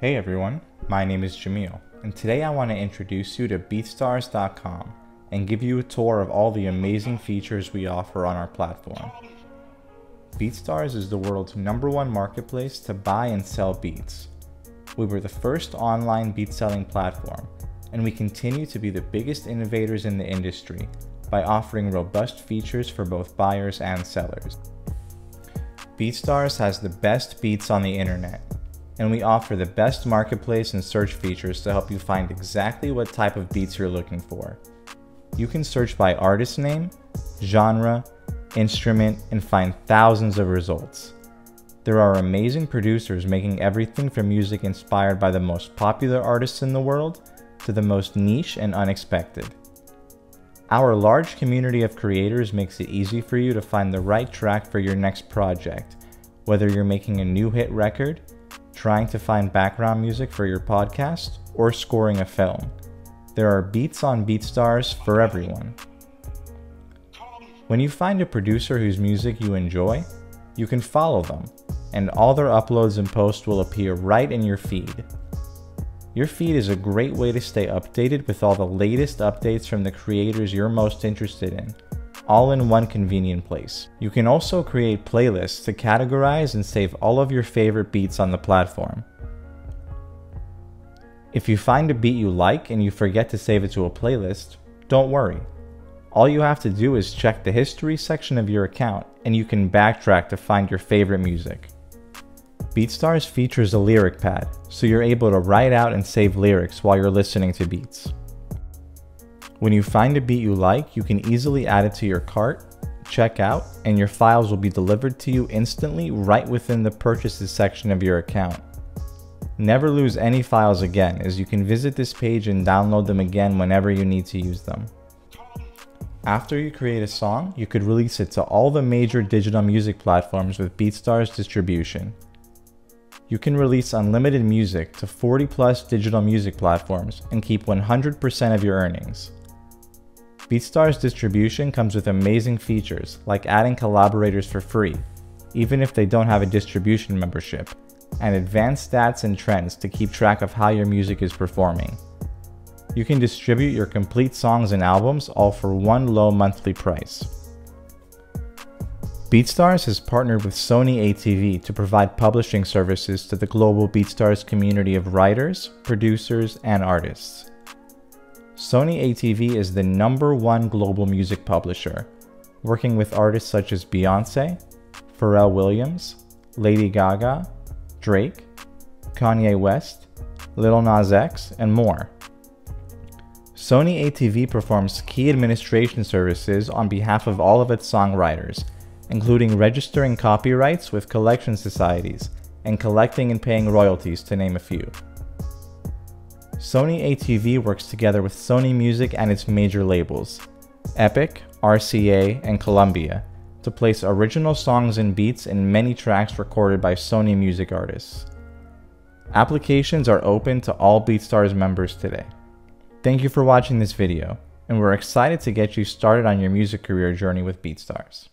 Hey everyone, my name is Jamil, and today I want to introduce you to BeatStars.com and give you a tour of all the amazing features we offer on our platform. BeatStars is the world's number one marketplace to buy and sell beats. We were the first online beat selling platform, and we continue to be the biggest innovators in the industry by offering robust features for both buyers and sellers. BeatStars has the best beats on the internet, and we offer the best marketplace and search features to help you find exactly what type of beats you're looking for. You can search by artist name, genre, instrument, and find thousands of results. There are amazing producers making everything from music inspired by the most popular artists in the world to the most niche and unexpected. Our large community of creators makes it easy for you to find the right track for your next project, whether you're making a new hit record, trying to find background music for your podcast, or scoring a film. There are beats on BeatStars for everyone. When you find a producer whose music you enjoy, you can follow them, and all their uploads and posts will appear right in your feed. Your feed is a great way to stay updated with all the latest updates from the creators you're most interested in, all in one convenient place. You can also create playlists to categorize and save all of your favorite beats on the platform. If you find a beat you like and you forget to save it to a playlist, don't worry. All you have to do is check the history section of your account and you can backtrack to find your favorite music. BeatStars features a lyric pad, so you're able to write out and save lyrics while you're listening to beats. When you find a beat you like, you can easily add it to your cart, check out, and your files will be delivered to you instantly right within the purchases section of your account. Never lose any files again, as you can visit this page and download them again whenever you need to use them. After you create a song, you could release it to all the major digital music platforms with BeatStars distribution you can release unlimited music to 40 plus digital music platforms and keep 100% of your earnings. BeatStars distribution comes with amazing features like adding collaborators for free, even if they don't have a distribution membership, and advanced stats and trends to keep track of how your music is performing. You can distribute your complete songs and albums all for one low monthly price. BeatStars has partnered with Sony ATV to provide publishing services to the global BeatStars community of writers, producers, and artists. Sony ATV is the number one global music publisher, working with artists such as Beyonce, Pharrell Williams, Lady Gaga, Drake, Kanye West, Lil Nas X, and more. Sony ATV performs key administration services on behalf of all of its songwriters including registering copyrights with collection societies and collecting and paying royalties to name a few. Sony ATV works together with Sony Music and its major labels, Epic, RCA, and Columbia, to place original songs and beats in many tracks recorded by Sony music artists. Applications are open to all BeatStars members today. Thank you for watching this video, and we're excited to get you started on your music career journey with BeatStars.